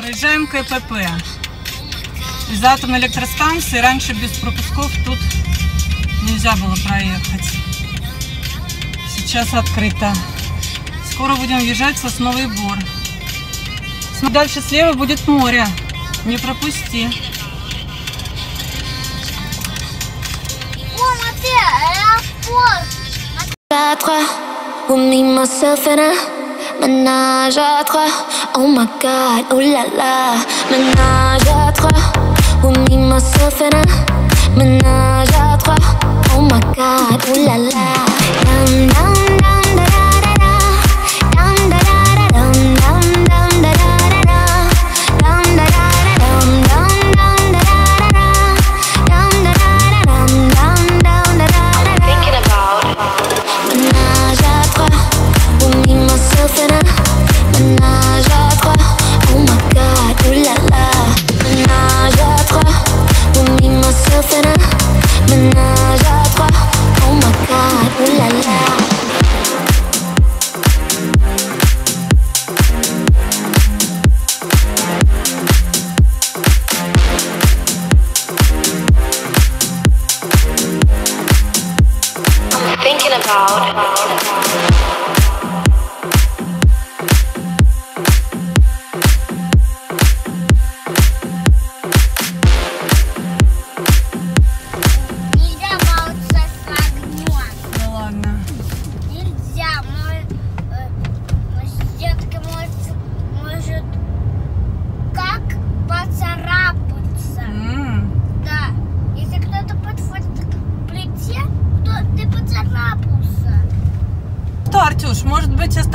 Проезжаем КПП. Из атомной электростанции раньше без пропусков тут нельзя было проехать. Сейчас открыто. Скоро будем въезжать в Сосновый Бор. Дальше слева будет море. Не пропусти. Мама, ты аэропорт. à trois. With me, myself and I. Ménage à trois. Oh my god, oh la la. Ménage à trois. With me, myself and I. Ménage à trois. Oh my god, oh la la. Dum dum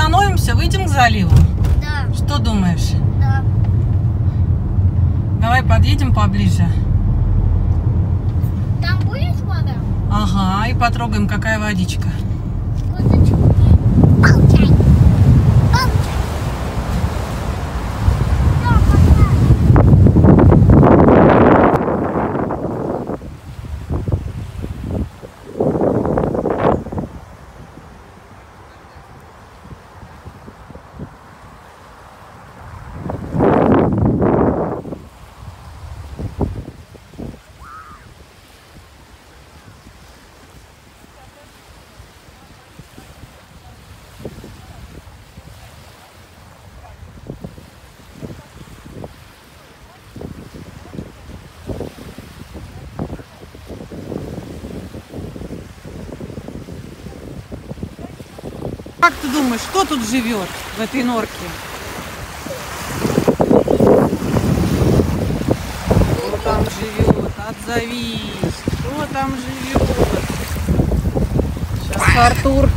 остановимся, выйдем к заливу? Да, Что думаешь? да. Давай подъедем поближе. Там будет вода? Ага, и потрогаем, какая водичка. Козочку. Получай. Получай. Да, пока. Как ты думаешь, кто тут живет в этой норке? Кто там живет? Отзовись. Кто там живет? Сейчас Артур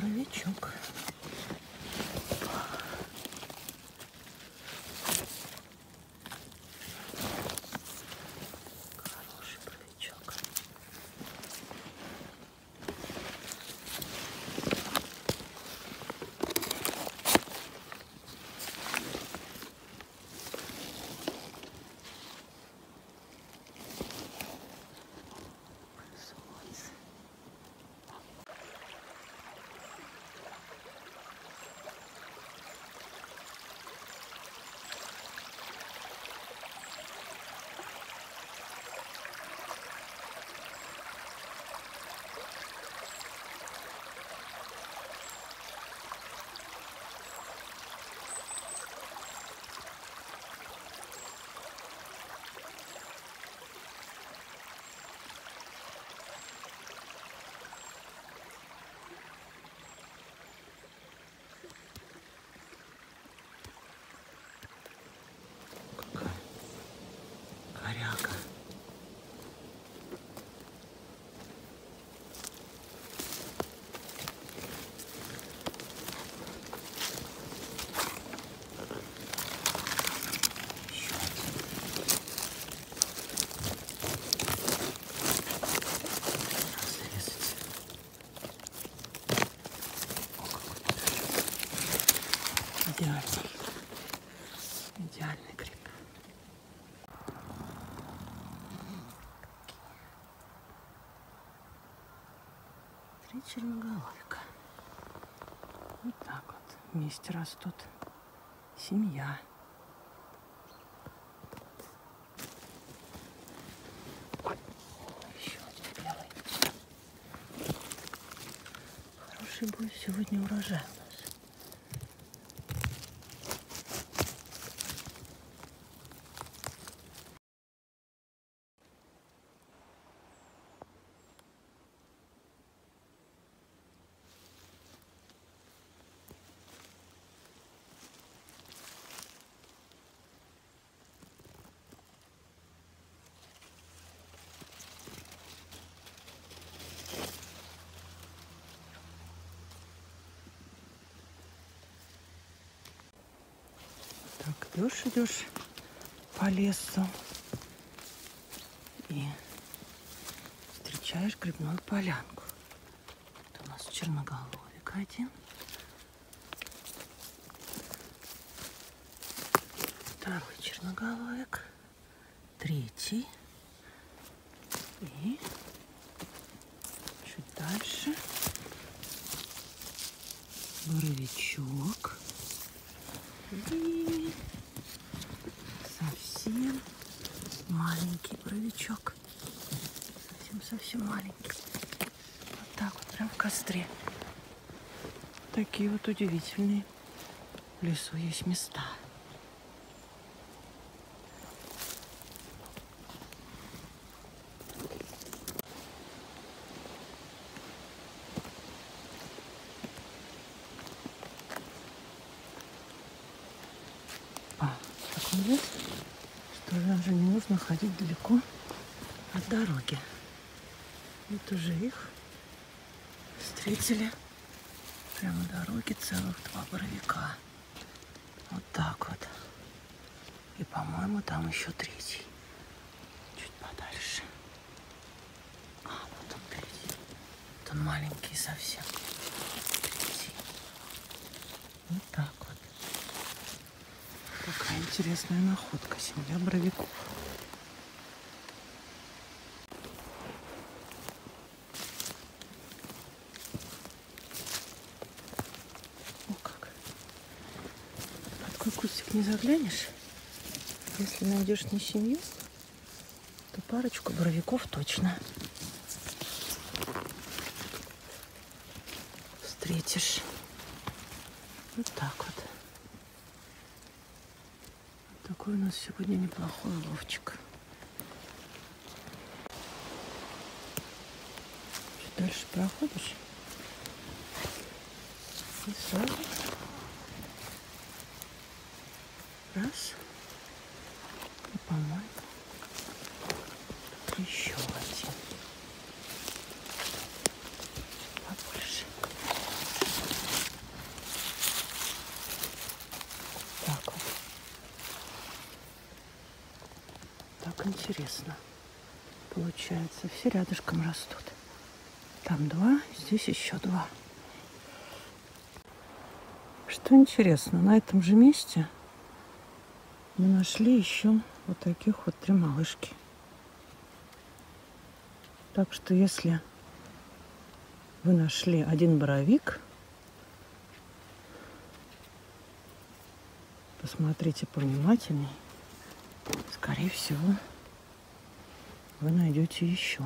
Боровичок. Хороший боровичок. Солнце. Какая коряга. Еще один. Разрезать. О, какой Идеальный. Идеальный гриб. Три черноголовика. Вот так вот вместе растут. Семья. Еще один белый. Хороший будет сегодня урожай у нас. Так, идешь, идешь по лесу и встречаешь грибную полянку. Это у нас черноголовик один. Второй черноголовик. Третий. И чуть дальше. Боровичок совсем боровичок. Совсем-совсем маленький. Вот так вот, прям в костре. Такие вот удивительные в лесу есть места. А, такой лес, что даже не нужно ходить далеко от дороги. Вот уже их встретили прямо дороги целых два боровика. Вот так вот. И, по-моему, там еще третий. Чуть подальше. А, вот он третий. Вот он маленький совсем. Третий. Вот так вот. Какая интересная находка. Семья боровиков. О, как. Под какой кустик не заглянешь, если найдешь не семью, то парочку боровиков точно встретишь. Вот так вот. Такой у нас сегодня неплохой ловчик. Чуть дальше проходишь. И сразу раз. И, по-моему, еще один. Побольше. Так вот. Так интересно. Получается, все рядышком растут. Там два, здесь еще два. Что интересно, на этом же месте мы нашли еще вот таких вот три малышки. Так что если вы нашли один боровик, посмотрите повнимательней. Скорее всего, вы найдете еще.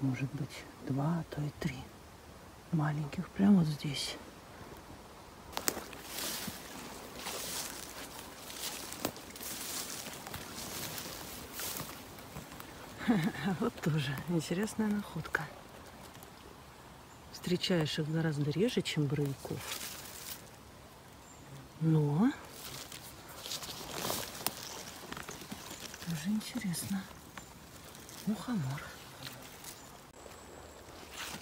Может быть, два, а то и три маленьких прямо вот здесь. Вот тоже интересная находка. Встречаешь их гораздо реже, чем боровиков. Но тоже интересно. Мухомор.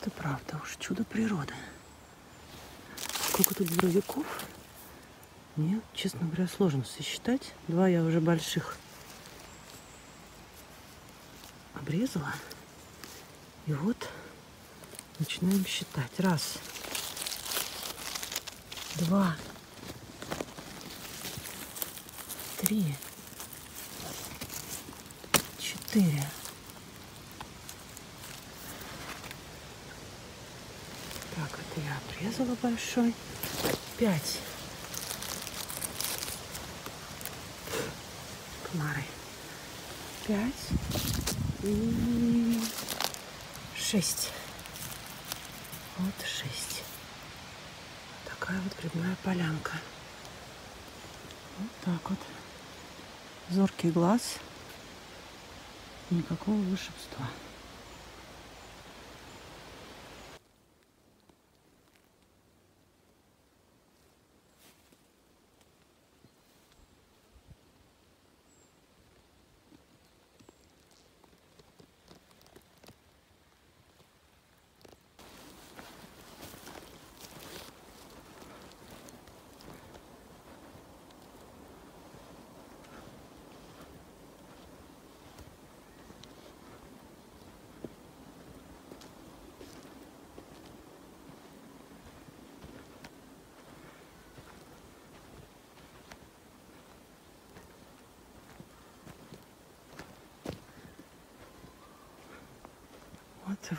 Это правда уж чудо природы. Сколько тут боровиков? Мне, честно говоря, сложно сосчитать. Два я уже больших обрезала. И вот начинаем считать. Раз, два, три, четыре. Так, это я обрезала большой. Пять. Комары. Пять шесть. Вот шесть. Такая вот грибная полянка. Вот так вот. Зоркий глаз. Никакого волшебства.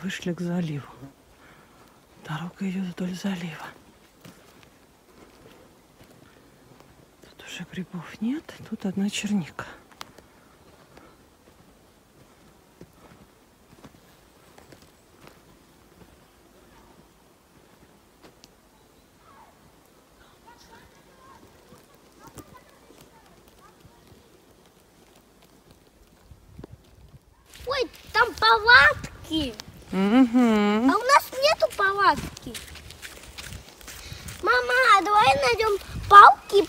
Вышли к заливу. Дорога идет вдоль залива. Тут уже грибов нет, тут одна черника. Ой, там палатки. А Угу. у нас нету палатки. Мама, а давай найдем палки и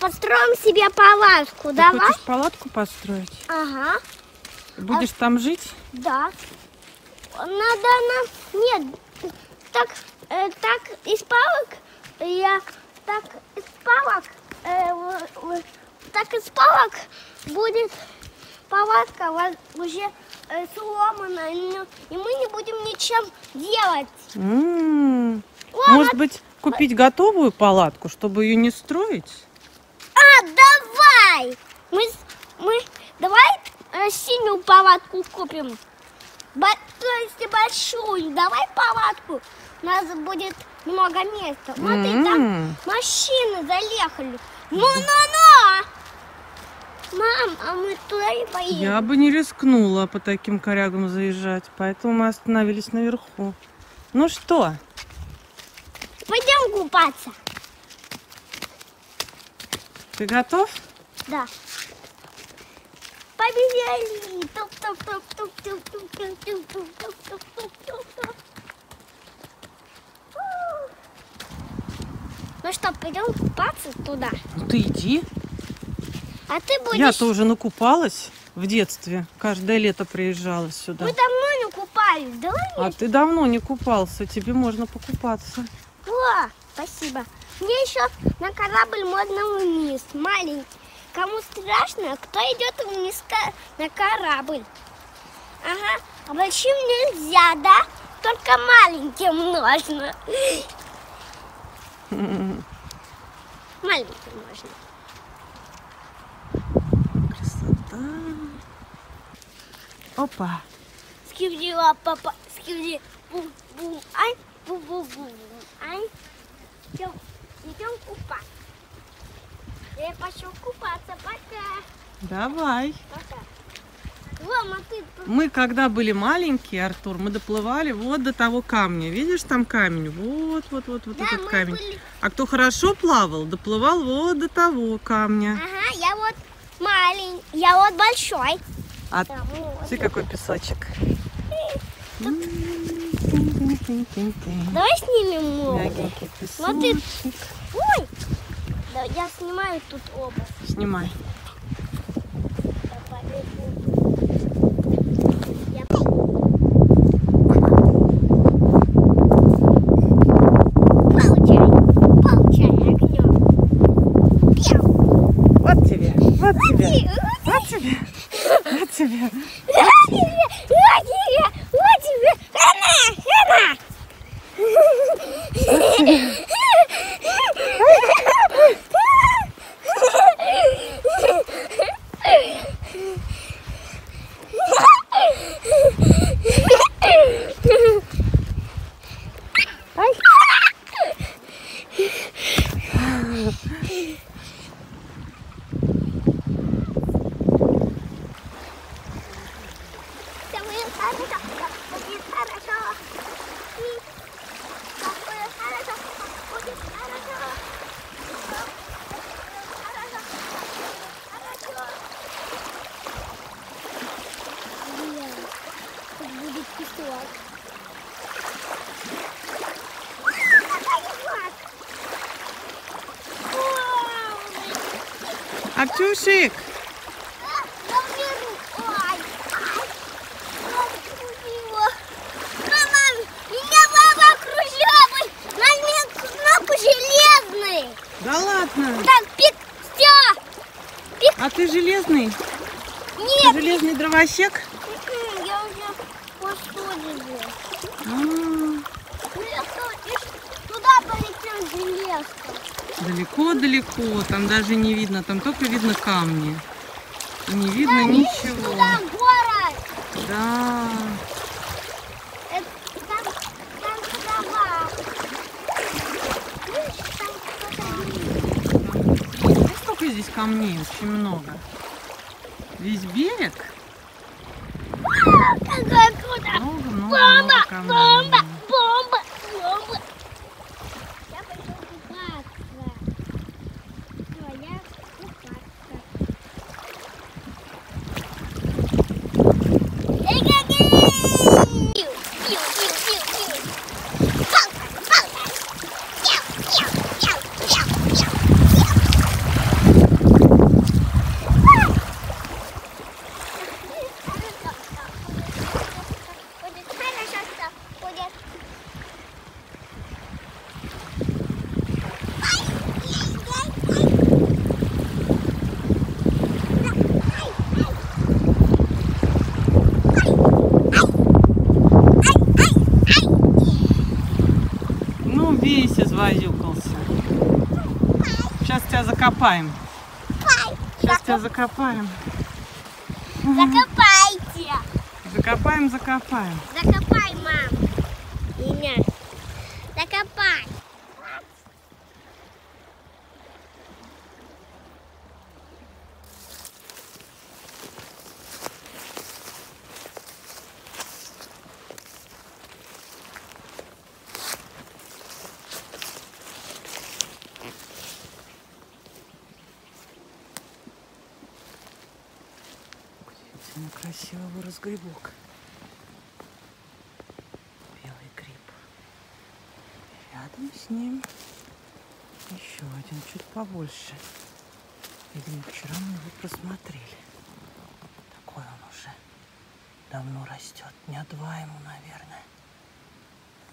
себе палатку. Ты Давай? хочешь палатку построить? Ага, Будешь там жить? да. Надо нам... Нет, так, э, так из палок я... Так из палок... э, так из палок будет палатка уже э, сломанная, ну, и мы не будем ничем делать. М. Ладно. Может быть, купить готовую палатку, чтобы ее не строить? Давай! Мы, мы давай э, синюю палатку купим. Бо- то есть большую. Давай палатку. У нас будет много места. Смотри, там М. машины заехали. Ну-ну-ну! Мам, а мы туда и поедем. Я бы не рискнула по таким корягам заезжать, поэтому мы остановились наверху. Ну что, Пойдем купаться. Ты готов? Да. Побежали! Ну что, пойдем купаться туда? Ну ты иди. А ты будешь... Я тоже накупалась в детстве. Каждое лето приезжала сюда. Мы давно не купались. Давай а ты давно не купался. Тебе можно покупаться. О, спасибо. Мне еще на корабль можно вниз, маленький. Кому страшно, кто идет вниз на корабль? Ага, а большим нельзя, да? Только маленьким можно. Маленьким можно. Красота. Опа. Скибди, ла, папа, скибди, бум, бум, ай, бум, бум, бум, ай. Идем, идем купаться. Я пошел купаться, пока. Давай. Пока. Мама, ты тут Мы когда были маленькие, Артур, мы доплывали вот до того камня. Видишь, там камень? Вот, вот, вот, вот Да, этот камень. были- А кто хорошо плавал, доплывал вот до того камня. Ага, я вот маленький, я вот большой. А Там вот. ты какой песочек? Давай снимем обувь. Смотри. песочек. Ой! Да, я снимаю тут обувь. Снимай. Вот тебе, вот И- вот тебе, вот тебе. Вот тебе, вот тебе, вот тебе. Она, она. Все будет хорошо, все будет хорошо. И всё будет хорошо, будет хорошо. Всё будет хорошо, хорошо. Блин, тут будет песок. Артюшик, Я беру. Ай, ай. Разбудила. Мама, меня баба кружевый. Нажми кнопку железный. да ладно. Так, пик, все. А ты железный? Ты Нет, железный дровосек? далеко, там даже не видно, там только видно камни. И не видно там ничего. Там город. Да. Это, там, а здесь камней? Очень много. Весь берег. Много-много камней. Закопаем. Сейчас тебя закопаем. Закопайте. Закопаем, закопаем. Закопай, мам. Меня. Закопай. Вырос грибок. Белый гриб. Рядом с ним еще один, чуть побольше. Видимо, вчера мы его просмотрели. Такой он уже давно растет. Дня два ему, наверное.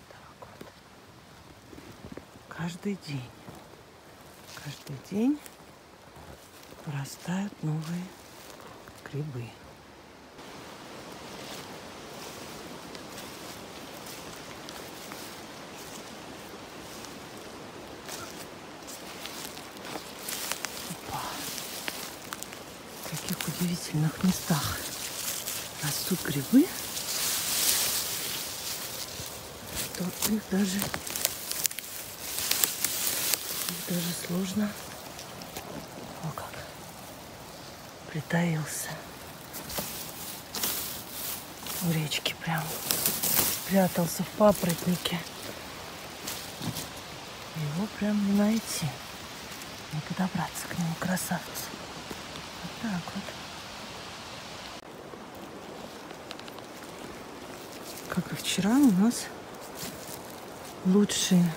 Так вот. Каждый день. Каждый день вырастают новые грибы. Опа. В таких удивительных местах растут грибы, что их даже, их даже сложно. О как притаился у речки прям спрятался в папоротнике. Его прям не найти, не подобраться к нему, красавцу. Вот так вот. Как и вчера у нас лучшие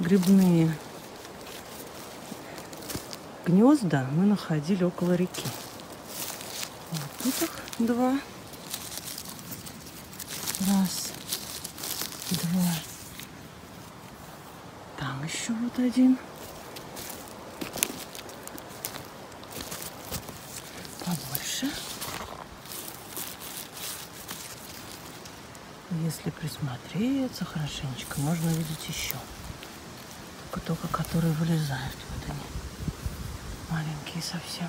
грибные гнезда мы находили около реки. Вот тут их два. Раз, два. Там еще вот один. Побольше. Если присмотреться хорошенечко, можно увидеть еще. Только-только которые вылезают. Вот они маленькие совсем.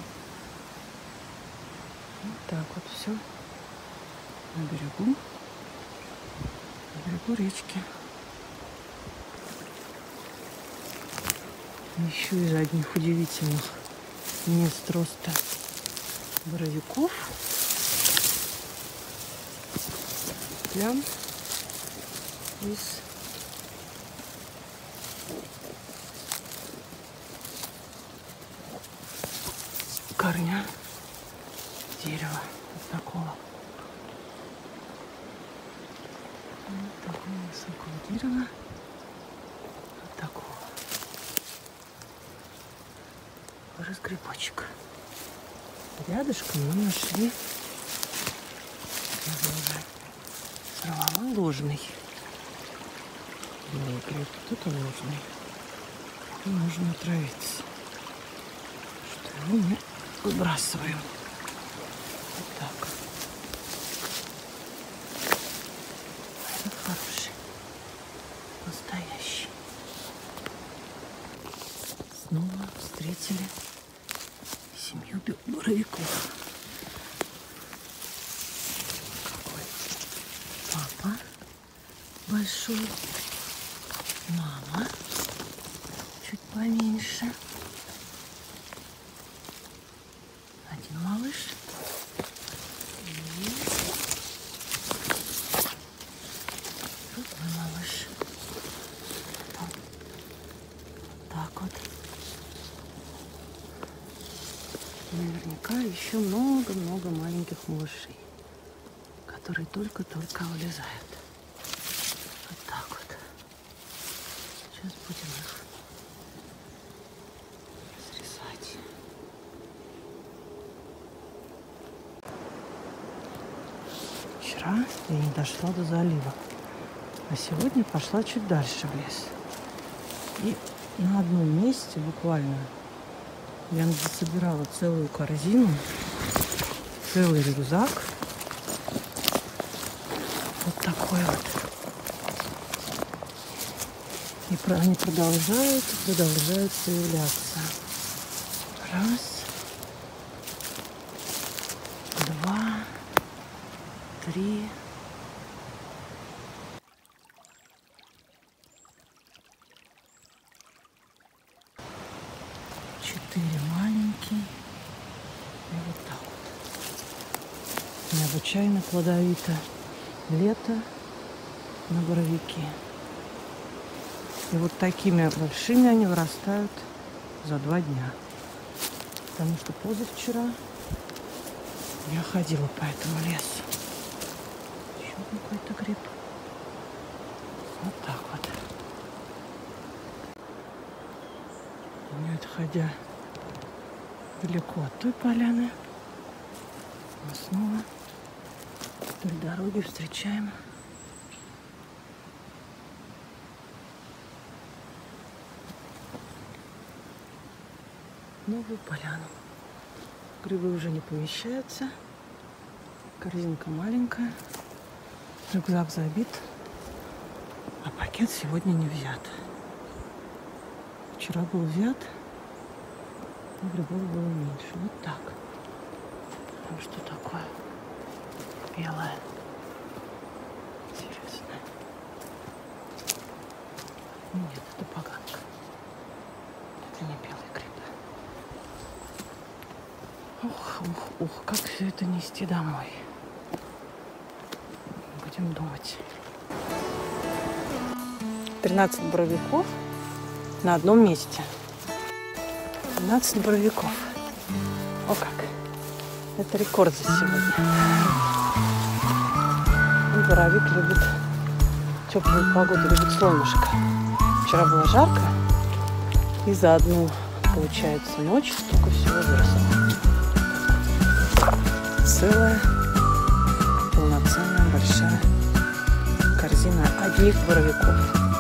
Вот так вот все на берегу, на берегу речки. Еще из одних удивительных мест роста боровиков. Прям из корня дерева вот такого. Вот такого высокого дерева. Вот такого. Вырос грибочек. Рядышком мы нашли сорвала ложный. Белый гриб, тут он ложный. И отравиться. Что его мы выбрасываем. Вот так. Этот хороший. Настоящий. Снова встретили семью бе- боровиков. Какой папа большой, мама чуть поменьше. наверняка еще много-много маленьких малышей, которые только-только вылезают. Вот так вот. Сейчас будем их разрезать. Вчера я не дошла до залива, а сегодня пошла чуть дальше в лес. И на одном месте буквально я собирала целую корзину, целый рюкзак. Вот такой вот. И они продолжают, продолжают появляться. Раз, два, три. Четыре маленькие. И вот так Необычайно плодовито. Лето на боровике. И вот такими большими они вырастают за два дня. Потому что позавчера я ходила по этому лесу. Еще какой-то гриб. Вот так вот. Не отходя далеко от той поляны, мы снова вдоль дороги встречаем новую поляну. Грибы уже не помещаются. Корзинка маленькая. Рюкзак забит. А пакет сегодня не взят. Вчера был взят, грибов было меньше. Вот так. Там что такое? Белое. Интересно. Нет, это поганка. Это не белый гриб. Ух, ух, ух, как все это нести домой. Будем думать. 13 боровиков на одном месте. 12 боровиков. О как. Это рекорд за сегодня. Боровик любит теплую погоду, любит солнышко. Вчера было жарко, и за одну, получается, ночь столько всего выросло. Целая, полноценная, большая корзина одних боровиков.